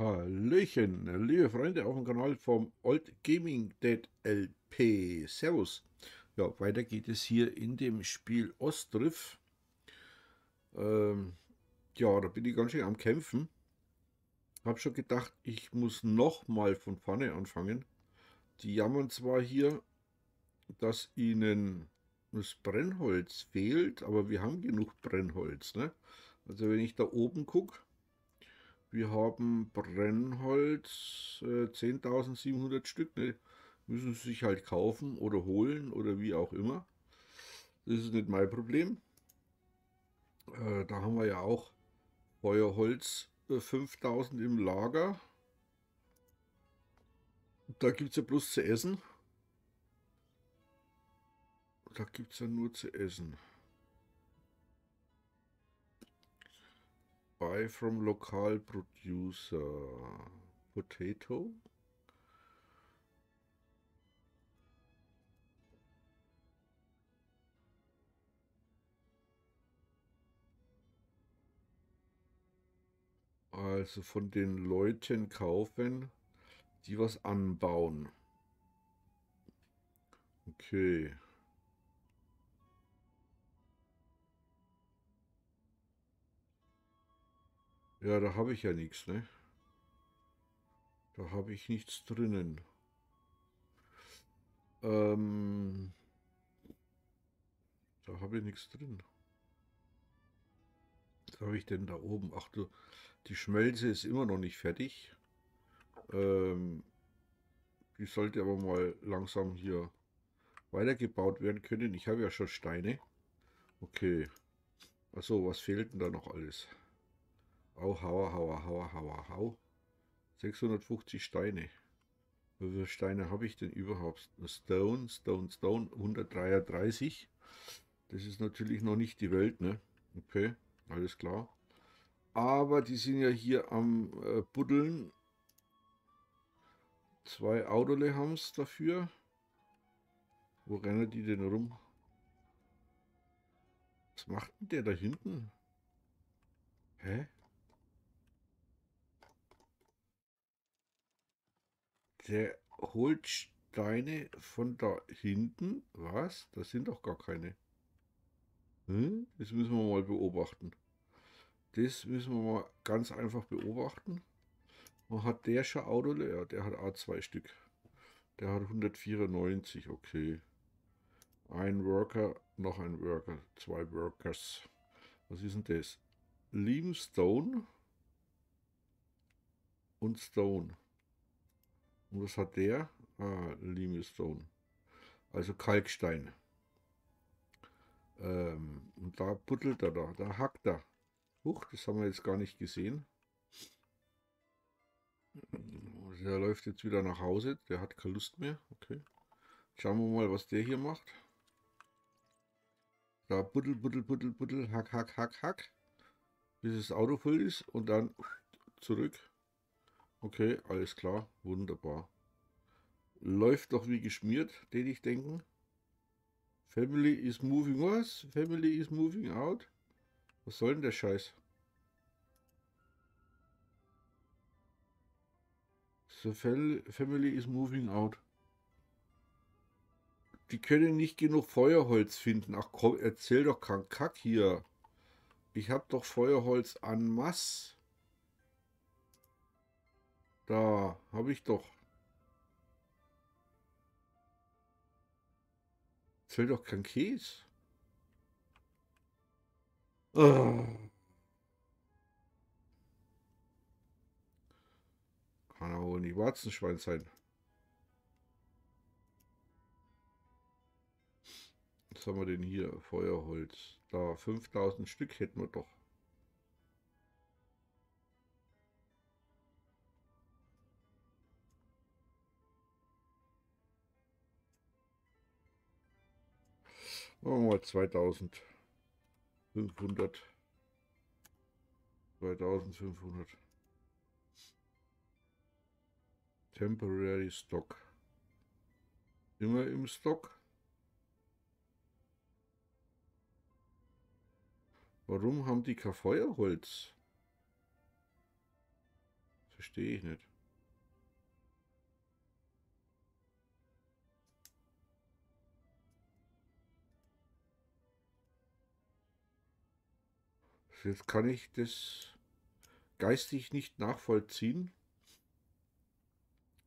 Hallöchen, liebe Freunde auf dem Kanal vom Old Gaming Dead LP. Servus. Ja, weiter geht es hier in dem Spiel Ostriff. Ähm, ja, da bin ich ganz schön am Kämpfen. Hab schon gedacht, ich muss noch mal von vorne anfangen. Die jammern zwar hier, dass ihnen das Brennholz fehlt, aber wir haben genug Brennholz. Ne? Also wenn ich da oben gucke, wir haben Brennholz, äh, 10.700 Stück. Ne? Müssen Sie sich halt kaufen oder holen oder wie auch immer. Das ist nicht mein Problem. Äh, da haben wir ja auch Feuerholz äh, 5000 im Lager. Da gibt es ja bloß zu essen. Da gibt es ja nur zu essen. Buy from local producer. Potato. Also von den Leuten kaufen, die was anbauen. Okay. Ja, da habe ich ja nichts, ne? Da habe ich nichts drinnen. Ähm, da habe ich nichts drin. Was habe ich denn da oben? Ach du, die Schmelze ist immer noch nicht fertig. Ähm, die sollte aber mal langsam hier weitergebaut werden können. Ich habe ja schon Steine. Okay. Achso, was fehlt denn da noch alles? Au, hauer, hauer, hauer, hauer, hau. 650 Steine. Wie viele Steine habe ich denn überhaupt? Stone, Stone, Stone, 133. Das ist natürlich noch nicht die Welt, ne? Okay, alles klar. Aber die sind ja hier am äh, Buddeln. Zwei Autole haben es dafür. Wo rennen die denn rum? Was macht denn der da hinten? Hä? Der holt Steine von da hinten. Was? Das sind doch gar keine. Hm? Das müssen wir mal beobachten. Das müssen wir mal ganz einfach beobachten. Man hat der schon Auto leer? Der hat A2 Stück. Der hat 194, okay. Ein Worker, noch ein Worker, zwei Workers. Was ist denn das? Limestone und Stone. Und was hat der? Ah, Limestone. Also Kalkstein. Ähm, und da buddelt er da, da hackt er. Huch, das haben wir jetzt gar nicht gesehen. Der läuft jetzt wieder nach Hause. Der hat keine Lust mehr. Okay. Schauen wir mal, was der hier macht. Da buddel, buddel, buddel, buddel, hack, hack, hack, hack. Bis das Auto voll ist und dann zurück. Okay, alles klar, wunderbar. Läuft doch wie geschmiert, den ich denken. Family is moving was? Family is moving out? Was soll denn der Scheiß? The family is moving out. Die können nicht genug Feuerholz finden. Ach komm, erzähl doch keinen Kack hier. Ich hab doch Feuerholz an Mass. Da habe ich doch. Zählt doch kein Käse. Oh. Kann wohl nicht Warzenschwein sein. Was haben wir denn hier? Feuerholz. Da 5000 Stück hätten wir doch. Machen wir mal 2500. 2500. Temporary Stock. Immer im Stock. Warum haben die kein Feuerholz? Verstehe ich nicht. Jetzt kann ich das geistig nicht nachvollziehen,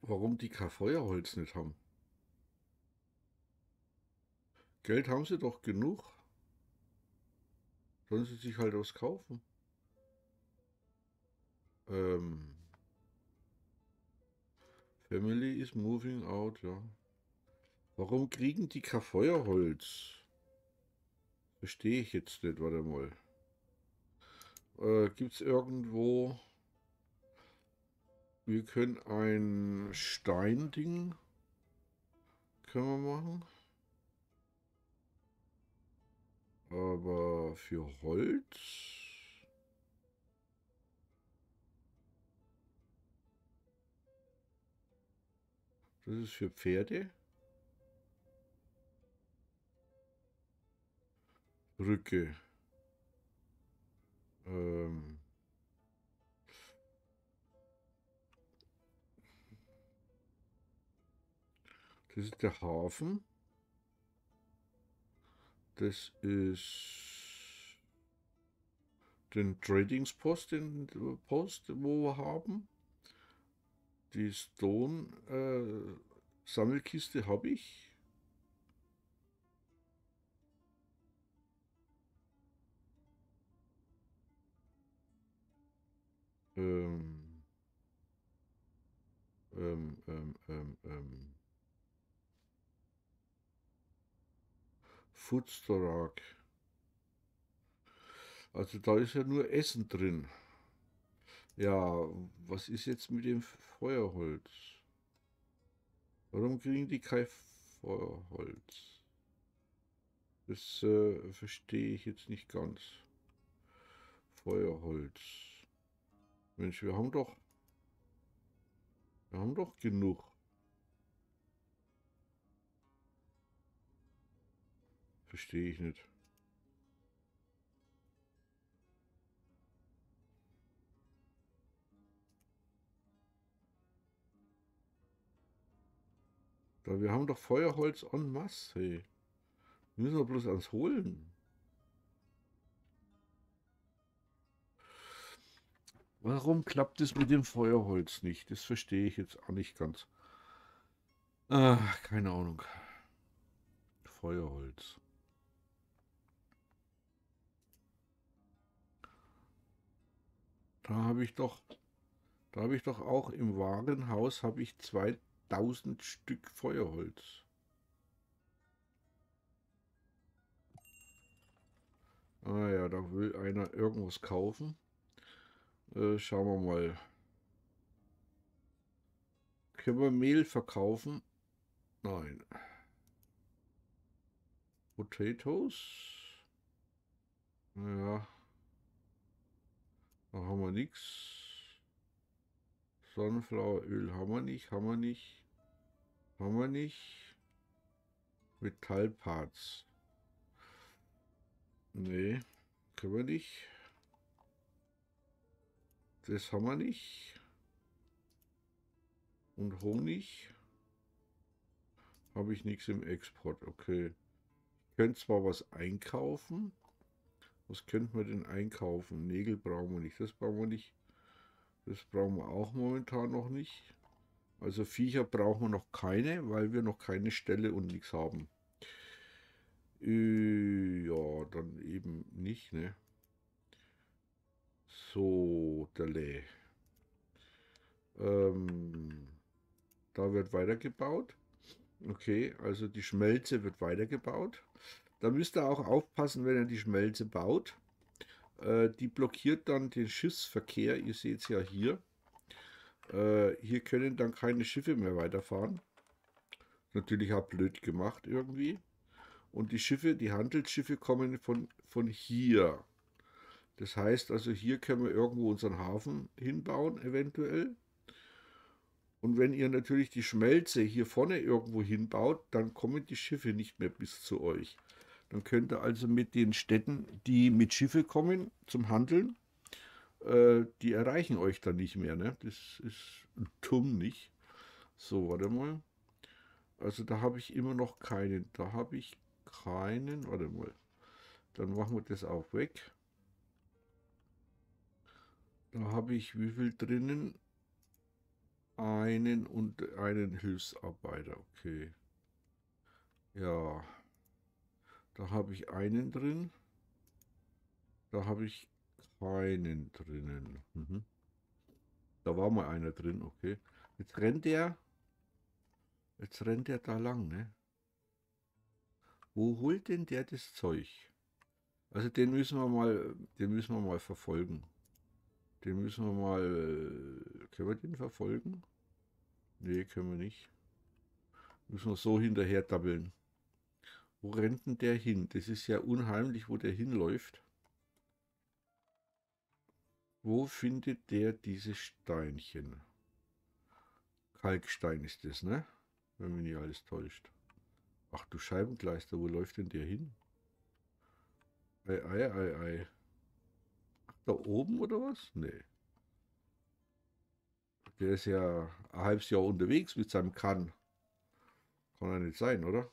warum die kein Feuerholz nicht haben. Geld haben sie doch genug. Sollen sie sich halt was kaufen. Ähm, Family is moving out, ja. Warum kriegen die kein Feuerholz? Verstehe ich jetzt nicht, warte mal. Äh, Gibt es irgendwo... Wir können ein Steinding können wir machen. Aber für Holz... Das ist für Pferde. Brücke. Ähm das ist der Hafen. Das ist den Tradingspost, den Post, wo wir haben. Die Stone äh, Sammelkiste habe ich. Ähm, ähm, ähm, ähm, ähm. Foodstorak. Also da ist ja nur Essen drin. Ja, was ist jetzt mit dem Feuerholz? Warum kriegen die kein Feuerholz? Das äh, verstehe ich jetzt nicht ganz. Feuerholz. Mensch, wir haben doch... Wir haben doch genug. Verstehe ich nicht. Da, wir haben doch Feuerholz en masse. Hey. Müssen wir bloß ans holen. Warum klappt es mit dem Feuerholz nicht? Das verstehe ich jetzt auch nicht ganz. Ah, keine Ahnung. Feuerholz. Da habe ich doch, da habe ich doch auch im Warenhaus habe ich 2000 Stück Feuerholz. Ah ja, da will einer irgendwas kaufen. Äh, schauen wir mal. Können wir Mehl verkaufen? Nein. Potatoes? Ja. Da haben wir nichts. Sonnenfloweröl haben wir nicht, haben wir nicht. Haben wir nicht. Metallparts. Nee, können wir nicht. Das haben wir nicht. Und Honig habe ich nichts im Export. Okay. Ich könnte zwar was einkaufen. Was könnten wir denn einkaufen? Nägel brauchen wir nicht. Das brauchen wir nicht. Das brauchen wir auch momentan noch nicht. Also Viecher brauchen wir noch keine, weil wir noch keine Stelle und nichts haben. Äh, ja, dann eben nicht, ne? So, der ähm, Da wird weitergebaut. Okay, also die Schmelze wird weitergebaut. Da müsst ihr auch aufpassen, wenn ihr die Schmelze baut. Äh, die blockiert dann den Schiffsverkehr. Ihr seht es ja hier. Äh, hier können dann keine Schiffe mehr weiterfahren. Natürlich auch blöd gemacht irgendwie. Und die Schiffe, die Handelsschiffe kommen von, von hier. Das heißt also, hier können wir irgendwo unseren Hafen hinbauen, eventuell. Und wenn ihr natürlich die Schmelze hier vorne irgendwo hinbaut, dann kommen die Schiffe nicht mehr bis zu euch. Dann könnt ihr also mit den Städten, die mit Schiffe kommen zum Handeln, äh, die erreichen euch dann nicht mehr. Ne? Das ist dumm nicht. So, warte mal. Also da habe ich immer noch keinen. Da habe ich keinen. Warte mal. Dann machen wir das auch weg. Da habe ich wie viel drinnen? Einen und einen Hilfsarbeiter. Okay. Ja. Da habe ich einen drin. Da habe ich keinen drinnen. Mhm. Da war mal einer drin, okay. Jetzt rennt der. Jetzt rennt der da lang, ne? Wo holt denn der das Zeug? Also den müssen wir mal, den müssen wir mal verfolgen. Den müssen wir mal, können wir den verfolgen? Nee, können wir nicht. Müssen wir so hinterher dabbeln. Wo rennt denn der hin? Das ist ja unheimlich, wo der hinläuft. Wo findet der diese Steinchen? Kalkstein ist das, ne? Wenn mich nicht alles täuscht. Ach du Scheibengleister, wo läuft denn der hin? Ei, ei, ei, ei. Da oben oder was? Nee. Der ist ja ein halbes Jahr unterwegs mit seinem Kann. Kann ja nicht sein, oder?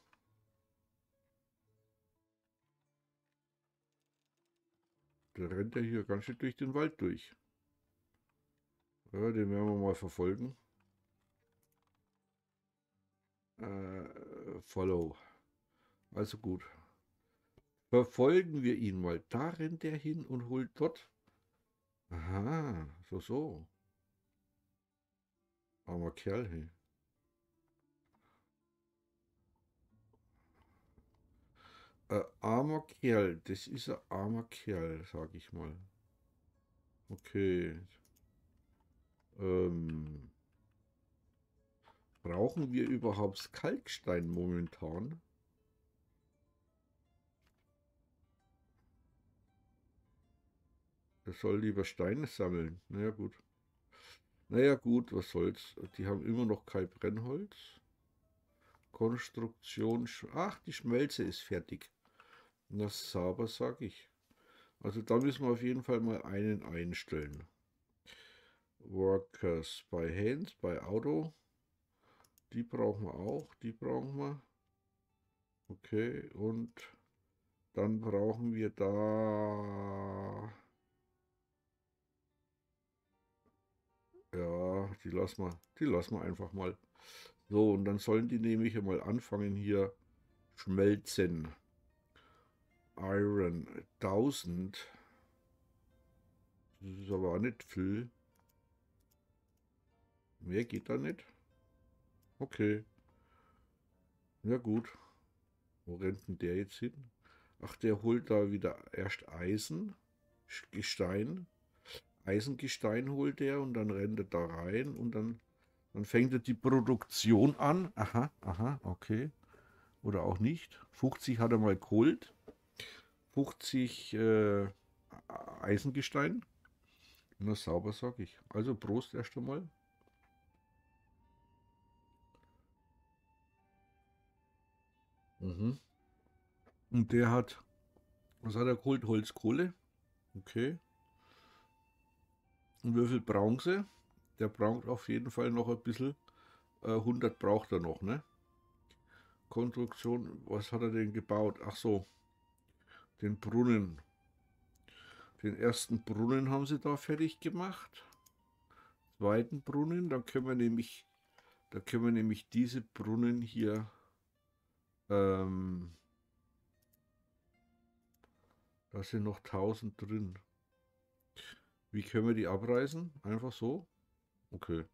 Der rennt ja hier ganz schön durch den Wald durch. Ja, den werden wir mal verfolgen. Äh, follow. Also gut. Verfolgen wir ihn mal. Da rennt er hin und holt dort. Aha, so, so. Armer Kerl, hey. Ein armer Kerl, das ist ein armer Kerl, sag ich mal. Okay. Ähm, brauchen wir überhaupt Kalkstein momentan? Er soll lieber Steine sammeln. Naja, gut. Naja, gut, was soll's. Die haben immer noch kein Brennholz. Konstruktion. Ach, die Schmelze ist fertig. Na, sauber, sag ich. Also da müssen wir auf jeden Fall mal einen einstellen. Workers bei Hands, bei Auto. Die brauchen wir auch, die brauchen wir. Okay, und dann brauchen wir da... die lassen wir, die lassen wir einfach mal. So, und dann sollen die nämlich mal anfangen hier schmelzen. Iron 1000. Das ist aber auch nicht viel. Mehr geht da nicht. Okay. Ja gut. Wo rennt denn der jetzt hin? Ach, der holt da wieder erst Eisen, Gestein. Eisengestein holt er und dann rennt er da rein und dann, dann fängt er die Produktion an. Aha, aha, okay. Oder auch nicht. 50 hat er mal geholt. 50 äh, Eisengestein. Na sauber, sag ich. Also Prost erst einmal. Mhm. Und der hat, was hat er geholt? Holzkohle. Okay. Wie viel Bronze? Der braucht auf jeden Fall noch ein bisschen. Äh, 100 braucht er noch, ne? Konstruktion, was hat er denn gebaut? Ach so, den Brunnen. Den ersten Brunnen haben sie da fertig gemacht. Zweiten Brunnen, dann können wir nämlich, da können wir nämlich diese Brunnen hier, ähm, da sind noch 1000 drin. Wie können wir die abreißen? Einfach so? Okay.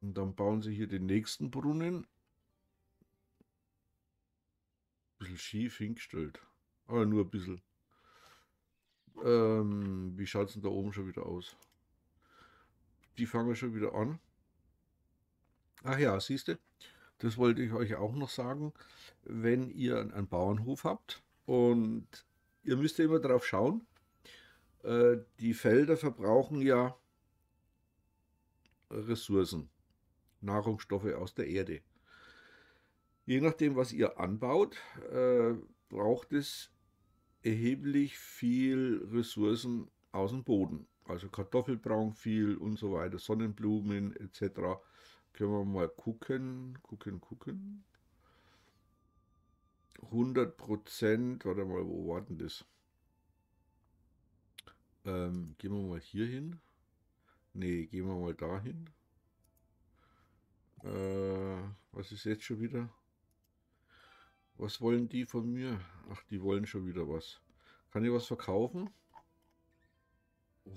Und dann bauen sie hier den nächsten Brunnen bisschen schief hingestellt. Aber nur ein bisschen. Ähm, wie schaut es denn da oben schon wieder aus? Die fangen schon wieder an. Ach ja, siehst du, das wollte ich euch auch noch sagen. Wenn ihr einen Bauernhof habt und ihr müsst immer darauf schauen, äh, die Felder verbrauchen ja Ressourcen, Nahrungsstoffe aus der Erde. Je nachdem, was ihr anbaut, äh, braucht es erheblich viel Ressourcen aus dem Boden. Also Kartoffelbraun viel und so weiter, Sonnenblumen etc. Können wir mal gucken, gucken, gucken. 100 Prozent, warte mal, wo war denn das? Ähm, gehen wir mal hier hin. Ne, gehen wir mal dahin. Äh, was ist jetzt schon wieder? Was wollen die von mir? Ach, die wollen schon wieder was. Kann ich was verkaufen?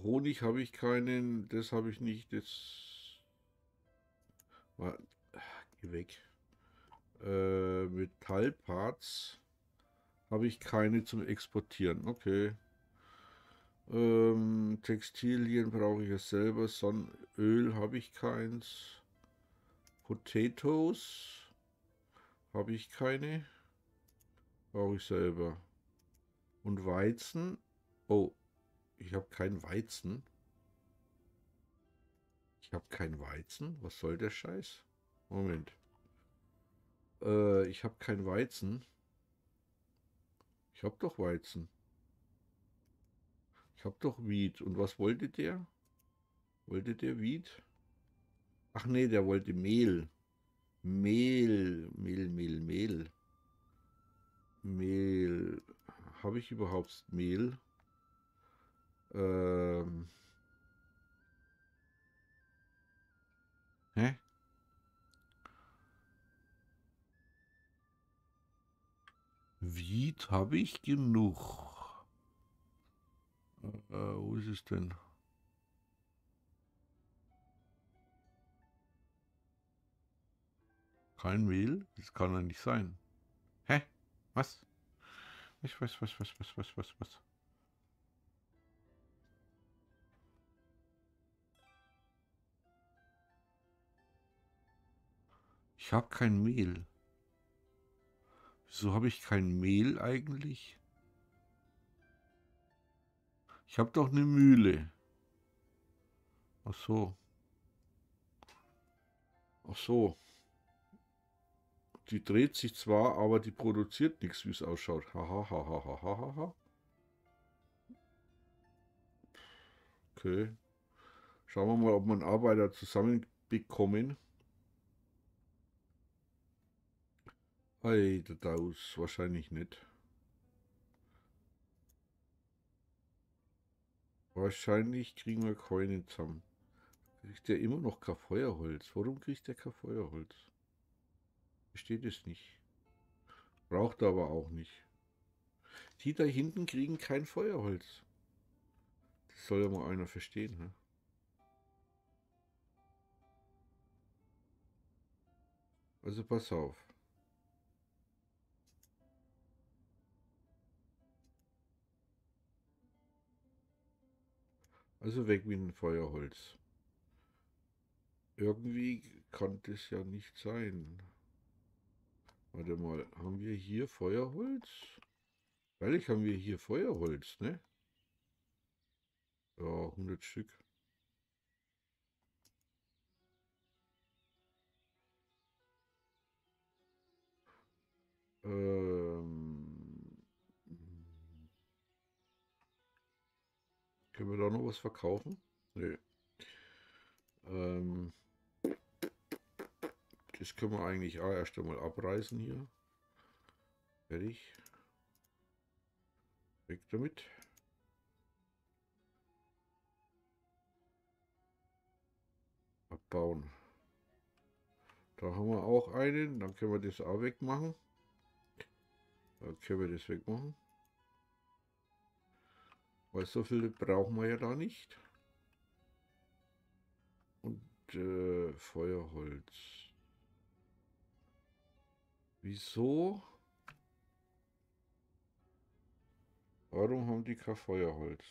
Honig habe ich keinen, das habe ich nicht, das... War, geh weg. Äh, Metallparts habe ich keine zum Exportieren. Okay. Ähm, Textilien brauche ich ja selber. Sonnenöl habe ich keins. Potatoes habe ich keine. Brauche ich selber. Und Weizen. Oh, ich habe keinen Weizen. Ich habe keinen Weizen. Was soll der Scheiß? Moment. Äh, ich habe kein Weizen. Ich habe doch Weizen. Habe doch Wied. Und was wollte der? Wollte der Wied? Ach nee, der wollte Mehl. Mehl, Mehl, Mehl, Mehl. Mehl. Habe ich überhaupt Mehl? Ähm. Hä? Wied habe ich genug. Äh, wo ist es denn? Kein Mehl? Das kann ja nicht sein. Hä? Was? Was, was, was, was, was, was, was, was? Ich habe kein Mehl. Wieso habe ich kein Mehl eigentlich? Ich habe doch eine Mühle. Ach so. Ach so. Die dreht sich zwar, aber die produziert nichts, wie es ausschaut. Haha, haha, haha, haha. Okay. Schauen wir mal, ob wir einen Arbeiter zusammenbekommen. Hey, der Daus, wahrscheinlich nicht. Wahrscheinlich kriegen wir keine zusammen. Kriegt der immer noch kein Feuerholz? Warum kriegt der kein Feuerholz? Versteht es nicht. Braucht er aber auch nicht. Die da hinten kriegen kein Feuerholz. Das soll ja mal einer verstehen. Ne? Also pass auf. Also weg mit dem Feuerholz. Irgendwie kann das ja nicht sein. Warte mal, haben wir hier Feuerholz? Weil haben wir hier Feuerholz, ne? Ja, 100 Stück. Ähm, können wir da noch was verkaufen? Nee. Ähm, das können wir eigentlich auch erst einmal abreißen hier. Fertig. Weg damit. Abbauen. Da haben wir auch einen. Dann können wir das auch wegmachen. Dann können wir das wegmachen. Weil so viel brauchen wir ja da nicht. Und äh, Feuerholz. Wieso? Warum haben die kein Feuerholz?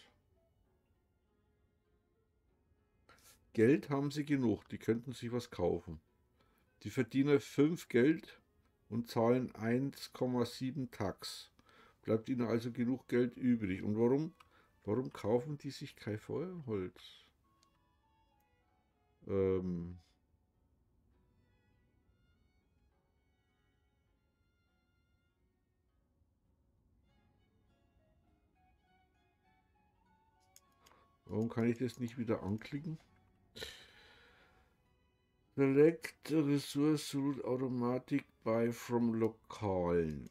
Geld haben sie genug, die könnten sich was kaufen. Die verdienen 5 Geld und zahlen 1,7 Tax. Bleibt ihnen also genug Geld übrig. Und warum? Warum kaufen die sich kein Feuerholz? Ähm, Warum kann ich das nicht wieder anklicken? Select Resource Root Automatic Buy from Lokalen.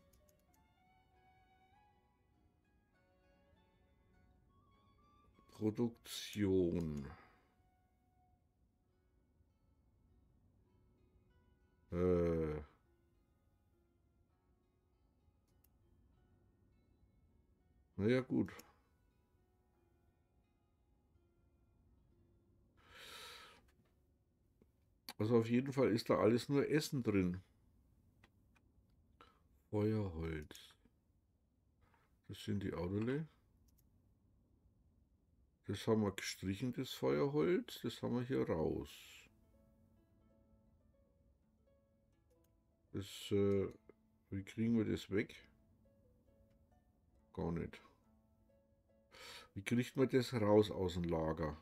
Produktion. Äh. Naja, gut. Also auf jeden Fall ist da alles nur Essen drin. Feuerholz. Das sind die Autole. Das haben wir gestrichen, das Feuerholz. Das haben wir hier raus. Das, äh, wie kriegen wir das weg? Gar nicht. Wie kriegt man das raus aus dem Lager?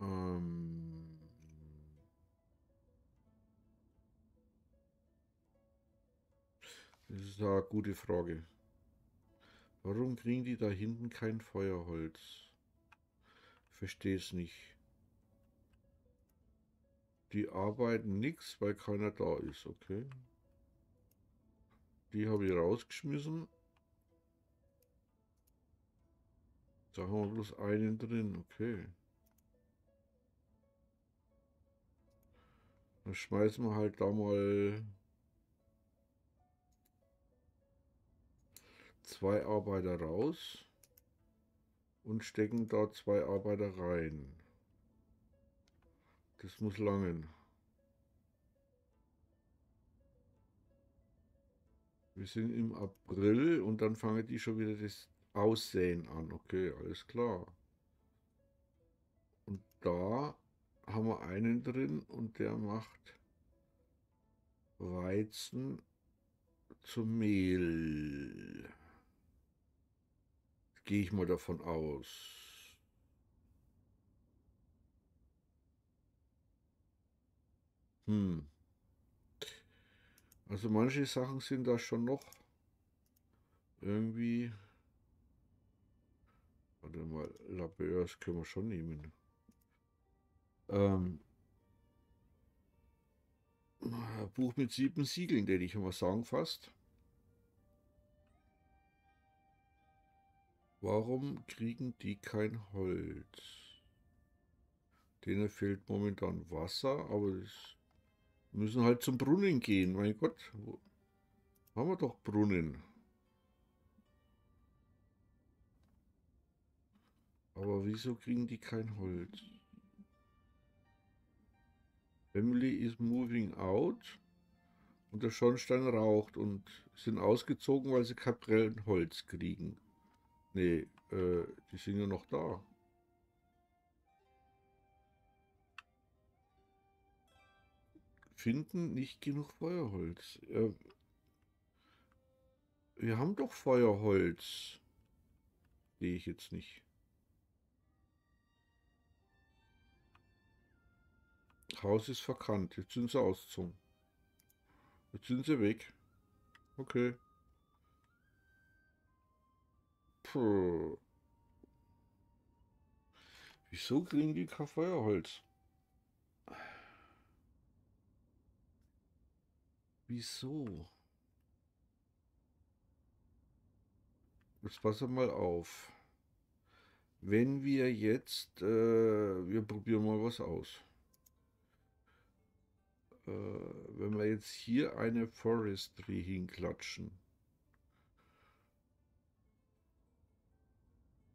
Ähm das ist eine gute Frage. Warum kriegen die da hinten kein Feuerholz? Verstehe es nicht. Die arbeiten nichts, weil keiner da ist, okay. Die habe ich rausgeschmissen. Da haben wir bloß einen drin, okay. Dann schmeißen wir halt da mal zwei Arbeiter raus und stecken da zwei Arbeiter rein. Das muss langen. Wir sind im April und dann fangen die schon wieder das Aussehen an. Okay, alles klar. Und da haben wir einen drin und der macht Weizen zum Mehl. Gehe ich mal davon aus. Hm. Also manche Sachen sind da schon noch irgendwie. Warte mal, Labeurs können wir schon nehmen. Ähm, Buch mit sieben Siegeln, den ich mal sagen fast. Warum kriegen die kein Holz? Denen fehlt momentan Wasser, aber es müssen halt zum Brunnen gehen. Mein Gott, haben wir doch Brunnen. Aber wieso kriegen die kein Holz? Family is moving out und der Schornstein raucht und sind ausgezogen, weil sie Kaprellenholz kriegen. Nee, äh, die sind ja noch da. Finden nicht genug Feuerholz. Äh, wir haben doch Feuerholz. Sehe ich jetzt nicht. Haus ist verkannt. Jetzt sind sie ausgezogen. Jetzt sind sie weg. Okay. Puh. Wieso kriegen die kein Feuerholz? Wieso? Jetzt pass mal auf. Wenn wir jetzt, äh, wir probieren mal was aus. Äh, wenn wir jetzt hier eine Forestry hinklatschen.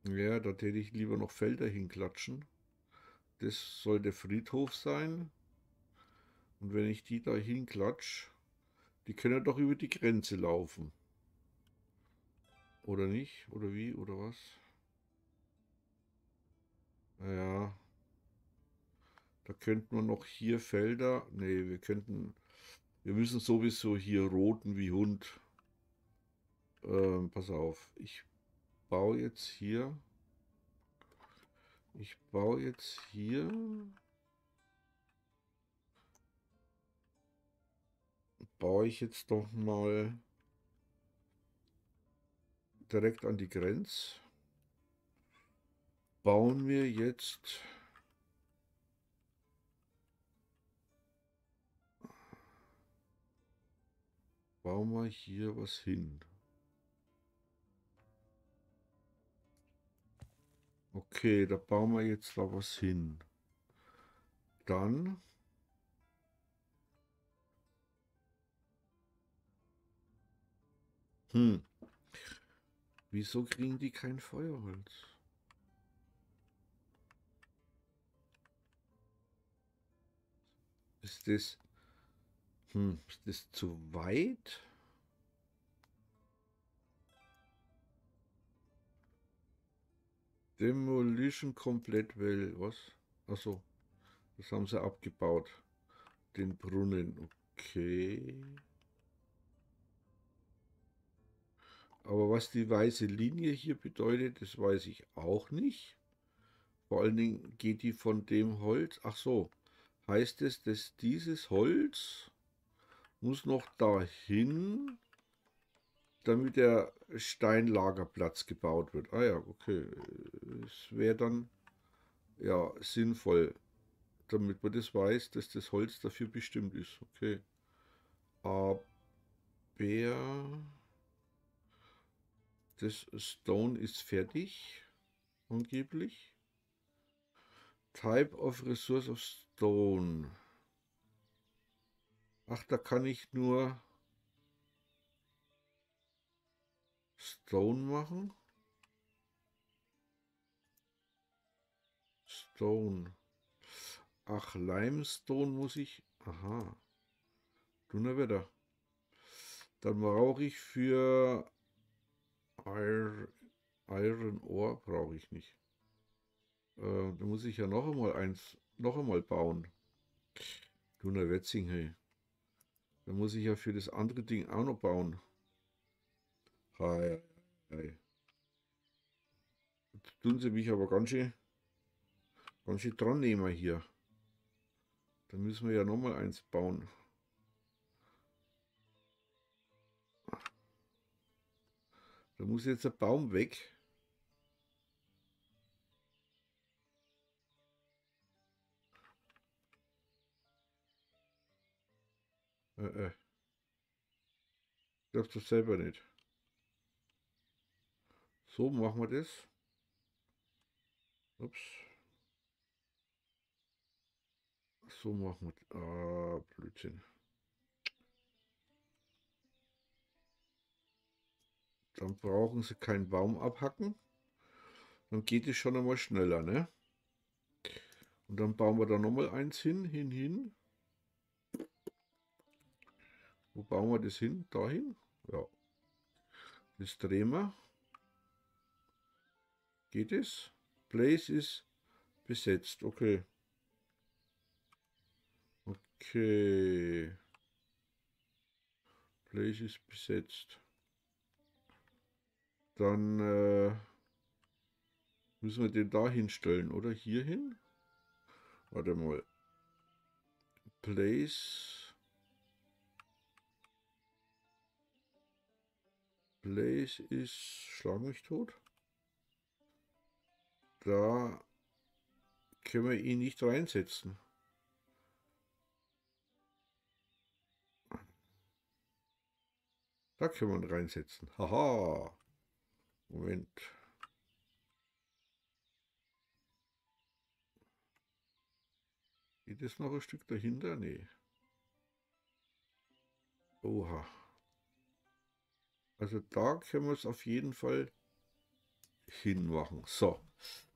Ja, da täte ich lieber noch Felder hinklatschen. Das soll der Friedhof sein. Und wenn ich die da hinklatsch, die können doch über die Grenze laufen. Oder nicht? Oder wie? Oder was? Naja. Da könnten wir noch hier Felder. Ne, wir könnten. Wir müssen sowieso hier roten wie Hund. Ähm, pass auf. Ich baue jetzt hier. Ich baue jetzt hier. Baue ich jetzt doch mal direkt an die Grenze. bauen wir jetzt bauen wir hier was hin. Okay, da bauen wir jetzt da was hin. Dann Hm. Wieso kriegen die kein Feuerholz? Ist das, hm, ist das zu weit? Demolition komplett well. Was? Achso, das haben sie abgebaut. Den Brunnen. Okay. Aber was die weiße Linie hier bedeutet, das weiß ich auch nicht. Vor allen Dingen geht die von dem Holz. Ach so, heißt es, dass dieses Holz muss noch dahin, damit der Steinlagerplatz gebaut wird. Ah ja, okay. Es wäre dann ja sinnvoll, damit man das weiß, dass das Holz dafür bestimmt ist. Okay. Aber das Stone ist fertig, angeblich. Type of Resource of Stone. Ach, da kann ich nur Stone machen. Stone. Ach, Limestone muss ich. Aha. Donnerwetter. Dann brauche ich für Iron Ore brauche ich nicht. Äh, da muss ich ja noch einmal eins, noch einmal bauen. Du ne Wetzing, hey. Da muss ich ja für das andere Ding auch noch bauen. Hi, hi. Jetzt tun sie mich aber ganz schön, ganz schön dran nehmen hier. Da müssen wir ja noch mal eins bauen. Da muss jetzt ein Baum weg. Äh, äh. Glaubst du selber nicht. So machen wir das. Ups. So machen wir. Ah, Blödsinn. Dann brauchen sie keinen Baum abhacken. Dann geht es schon einmal schneller, ne? Und dann bauen wir da nochmal eins hin, hin, hin. Wo bauen wir das hin? Dahin? Ja. Das drehen wir. Geht es? Place ist besetzt. Okay. Okay. Place ist besetzt. Dann äh, müssen wir den da hinstellen, oder? Hier hin? Warte mal. Place. Place ist, schlag mich tot. Da können wir ihn nicht reinsetzen. Da können wir ihn reinsetzen. Haha. Moment. Geht es noch ein Stück dahinter? Nee. Oha. Also da können wir es auf jeden Fall hinmachen. So,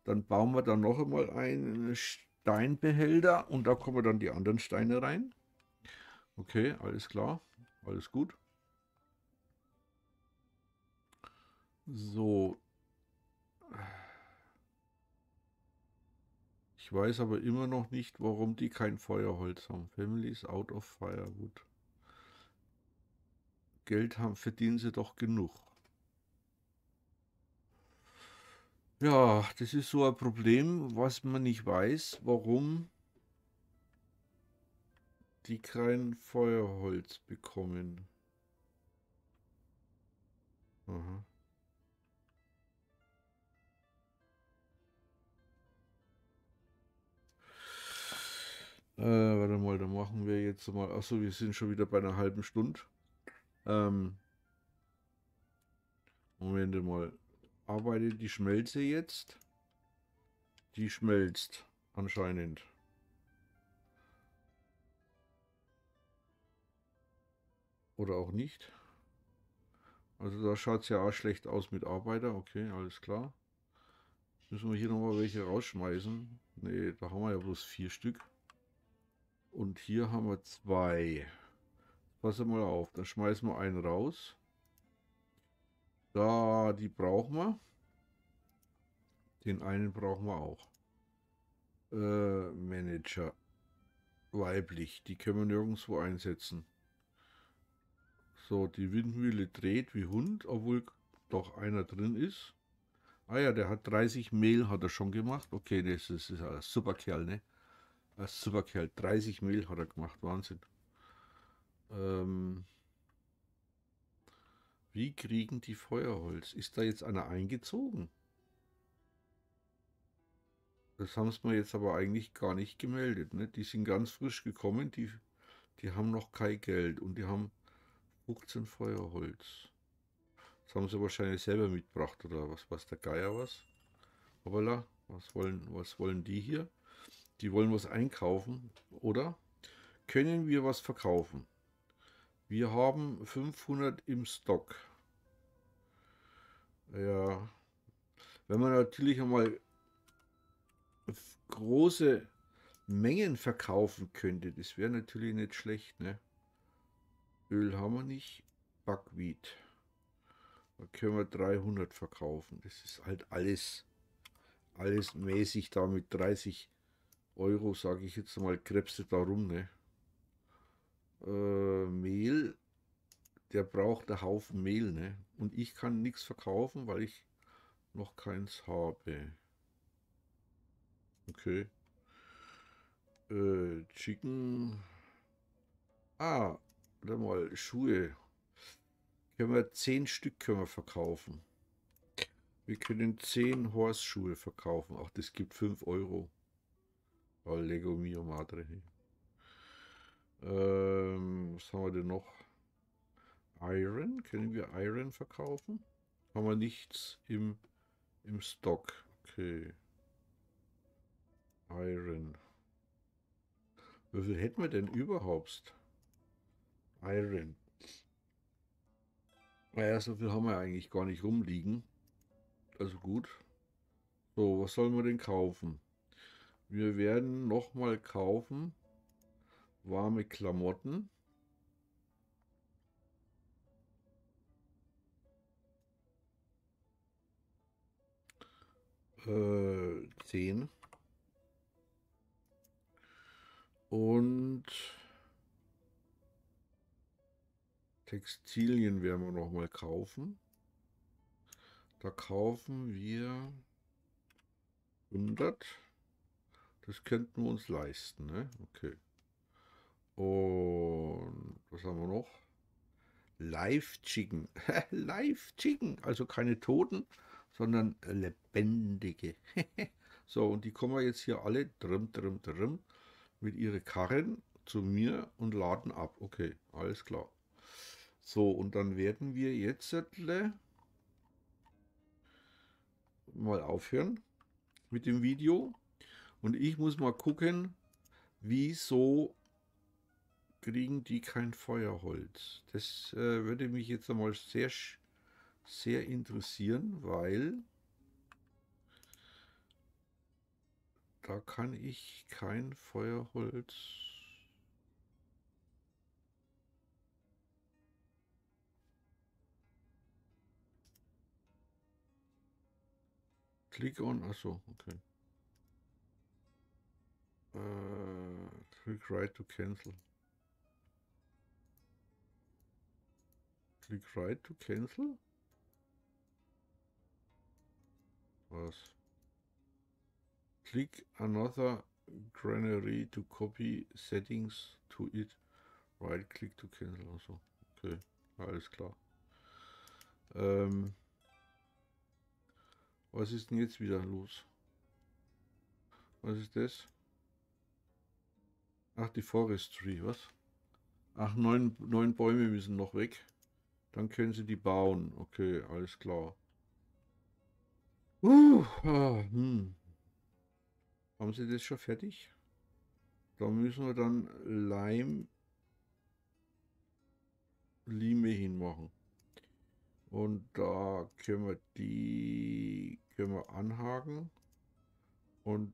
dann bauen wir da noch einmal einen Steinbehälter und da kommen dann die anderen Steine rein. Okay, alles klar, alles gut. So. Ich weiß aber immer noch nicht, warum die kein Feuerholz haben. Family is out of firewood. Geld haben, verdienen sie doch genug. Ja, das ist so ein Problem, was man nicht weiß, warum die kein Feuerholz bekommen. Aha. Äh, warte mal, da machen wir jetzt mal. Achso, wir sind schon wieder bei einer halben Stunde. Ähm, Moment mal. Arbeitet die Schmelze jetzt? Die schmelzt anscheinend. Oder auch nicht. Also da schaut es ja auch schlecht aus mit Arbeiter. Okay, alles klar. Müssen wir hier nochmal welche rausschmeißen. Ne, da haben wir ja bloß vier Stück. Und hier haben wir zwei. Pass mal auf, dann schmeißen wir einen raus. Da, die brauchen wir. Den einen brauchen wir auch. Äh, Manager. Weiblich. Die können wir nirgendwo einsetzen. So, die Windmühle dreht wie Hund, obwohl doch einer drin ist. Ah ja, der hat 30 Mehl, hat er schon gemacht. Okay, das ist, das ist ein super Kerl, ne? Ein super Kerl. 30 Mehl hat er gemacht, Wahnsinn. Ähm, wie kriegen die Feuerholz? Ist da jetzt einer eingezogen? Das haben sie mir jetzt aber eigentlich gar nicht gemeldet. Ne? Die sind ganz frisch gekommen, die, die haben noch kein Geld und die haben 15 Feuerholz. Das haben sie wahrscheinlich selber mitgebracht oder was was der Geier was. Hoppala, was wollen, was wollen die hier? Die wollen was einkaufen, oder? Können wir was verkaufen? Wir haben 500 im Stock. Ja, wenn man natürlich einmal große Mengen verkaufen könnte, das wäre natürlich nicht schlecht, ne? Öl haben wir nicht. Buckwheat. Da können wir 300 verkaufen. Das ist halt alles, alles mäßig da mit 30 Euro, sage ich jetzt mal, krebset da rum. Ne? Äh, Mehl, der braucht einen Haufen Mehl. Ne? Und ich kann nichts verkaufen, weil ich noch keins habe. Okay. Äh, Chicken. Ah, Warte mal, Schuhe. Können wir zehn Stück können wir verkaufen. Wir können zehn Horseschuhe verkaufen. Ach, das gibt 5 Euro. Lego Mio Madre. Ähm, was haben wir denn noch? Iron. Können wir Iron verkaufen? Haben wir nichts im, im Stock. Okay. Iron. Wie viel hätten wir denn überhaupt? Iron. Naja, so viel haben wir eigentlich gar nicht rumliegen. Also gut. So, was sollen wir denn kaufen? Wir werden nochmal kaufen warme Klamotten. Äh, 10. Und Textilien werden wir noch mal kaufen. Da kaufen wir 100. Das könnten wir uns leisten, ne? Okay. Und was haben wir noch? Live Chicken. Live Chicken. Also keine Toten, sondern lebendige. so, und die kommen jetzt hier alle drum, drum, drum mit ihren Karren zu mir und laden ab. Okay, alles klar. So, und dann werden wir jetzt mal aufhören mit dem Video. Und ich muss mal gucken, wieso kriegen die kein Feuerholz. Das äh, würde mich jetzt einmal sehr, sehr interessieren, weil da kann ich kein Feuerholz Click on, achso, okay. Uh, click right to cancel. Click right to cancel? Was? Click another granary to copy settings to it. Right click to cancel. Also, okay, alles klar. Ähm, Was ist denn jetzt wieder los? Was ist das? Ach, die Forestry, was? Ach, neun, neun Bäume müssen noch weg. Dann können sie die bauen. Okay, alles klar. Uh, ah, hm. Haben sie das schon fertig? Da müssen wir dann Leim Lime hinmachen. Und da können wir die können wir anhaken. Und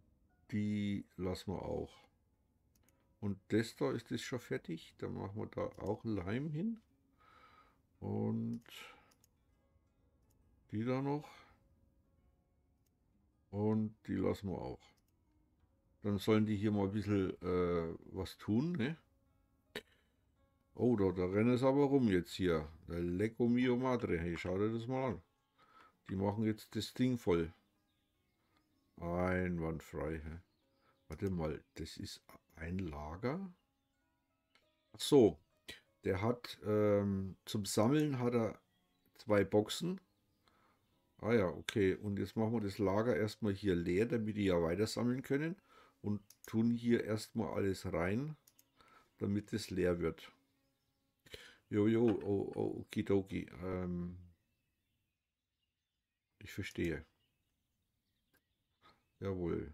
die lassen wir auch. Und das da ist das schon fertig. Dann machen wir da auch Leim hin. Und die da noch. Und die lassen wir auch. Dann sollen die hier mal ein bisschen äh, was tun, ne? Oh, da, da rennen es aber rum jetzt hier. Der Lecco mio madre. Hey, schau dir das mal an. Die machen jetzt das Ding voll. Einwandfrei. Hä? Warte mal, das ist ein Lager? Ach so, der hat ähm, zum Sammeln hat er zwei Boxen. Ah ja, okay. Und jetzt machen wir das Lager erstmal hier leer, damit die ja weiter sammeln können. Und tun hier erstmal alles rein, damit es leer wird. Jojo, oh, oh, okidoki. Ähm, ich verstehe. Jawohl.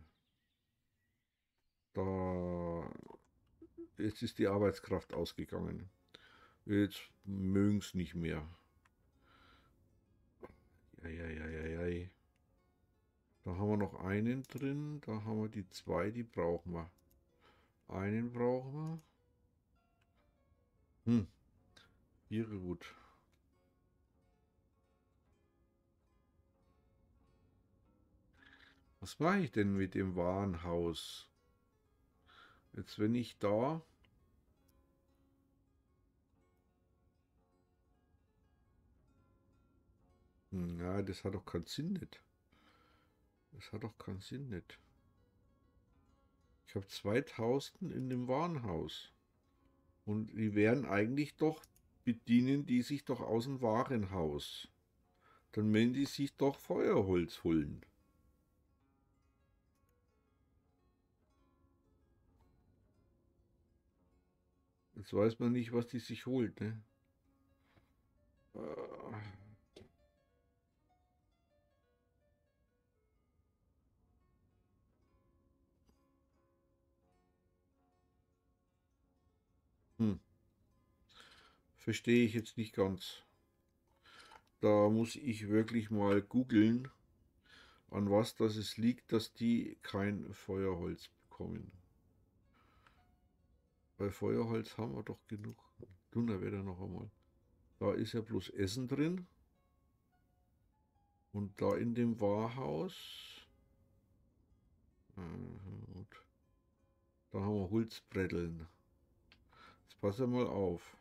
Da jetzt ist die Arbeitskraft ausgegangen. Jetzt mögen es nicht mehr. Ja. Da haben wir noch einen drin. Da haben wir die zwei, die brauchen wir. Einen brauchen wir. Hm. Ihre gut. Was mache ich denn mit dem Warenhaus? Jetzt wenn ich da Ja, das hat doch keinen Sinn nicht. Das hat doch keinen Sinn nicht. Ich habe 2000 in dem Warenhaus. Und die wären eigentlich doch, bedienen die sich doch aus dem Warenhaus. Dann wenn die sich doch Feuerholz holen. Jetzt weiß man nicht, was die sich holt. Ne? Verstehe ich jetzt nicht ganz. Da muss ich wirklich mal googeln, an was das es liegt, dass die kein Feuerholz bekommen. Bei Feuerholz haben wir doch genug. Dunner wäre noch einmal. Da ist ja bloß Essen drin. Und da in dem Wahrhaus. Äh, da haben wir Holzbretteln. Jetzt pass mal auf.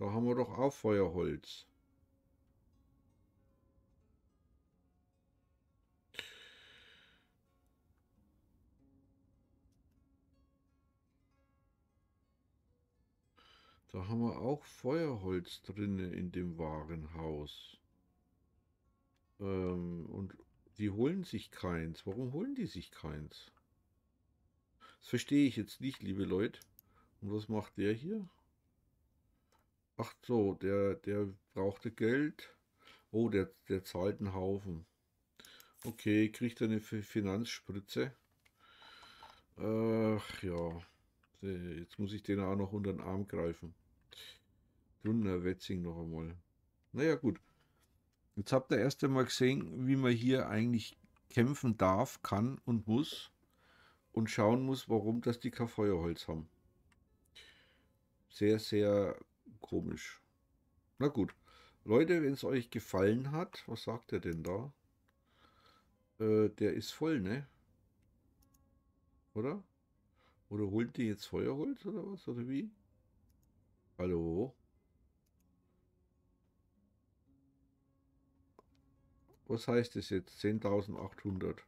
Da haben wir doch auch Feuerholz. Da haben wir auch Feuerholz drin in dem Warenhaus. Ähm, und die holen sich keins. Warum holen die sich keins? Das verstehe ich jetzt nicht, liebe Leute. Und was macht der hier? Ach so, der, der brauchte Geld. Oh, der, der zahlt einen Haufen. Okay, kriegt er eine Finanzspritze. Ach ja. Jetzt muss ich den auch noch unter den Arm greifen. Dunner Wetzing noch einmal. Naja, gut. Jetzt habt ihr erst einmal gesehen, wie man hier eigentlich kämpfen darf, kann und muss. Und schauen muss, warum das die kein Feuerholz haben. Sehr, sehr komisch. Na gut. Leute, wenn es euch gefallen hat, was sagt er denn da? Äh, der ist voll, ne? Oder? Oder holt die jetzt Feuerholz oder was? Oder wie? Hallo? Was heißt das jetzt? 10.800.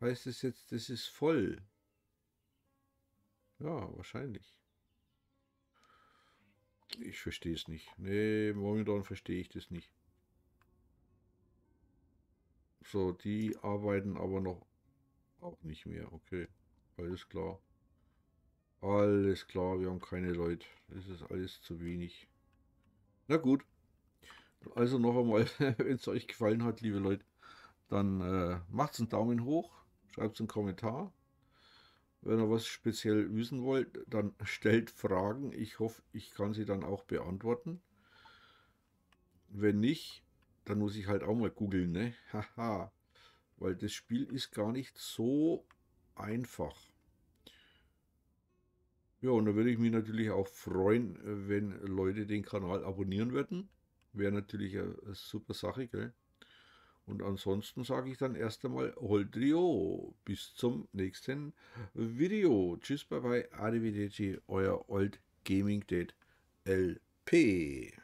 Heißt es jetzt, das ist voll? Ja, wahrscheinlich. Ich verstehe es nicht. Nee, momentan verstehe ich das nicht. So, die arbeiten aber noch auch nicht mehr. Okay, alles klar. Alles klar, wir haben keine Leute. Das ist alles zu wenig. Na gut. Also noch einmal, wenn es euch gefallen hat, liebe Leute, dann äh, macht einen Daumen hoch, schreibt einen Kommentar. Wenn ihr was speziell wissen wollt, dann stellt Fragen. Ich hoffe, ich kann sie dann auch beantworten. Wenn nicht, dann muss ich halt auch mal googeln, ne? Haha. Weil das Spiel ist gar nicht so einfach. Ja, und da würde ich mich natürlich auch freuen, wenn Leute den Kanal abonnieren würden. Wäre natürlich eine super Sache, gell? Und ansonsten sage ich dann erst einmal Holdrio. Bis zum nächsten Video. Tschüss, bye bye. Arrivederci, euer Old Gaming Date LP.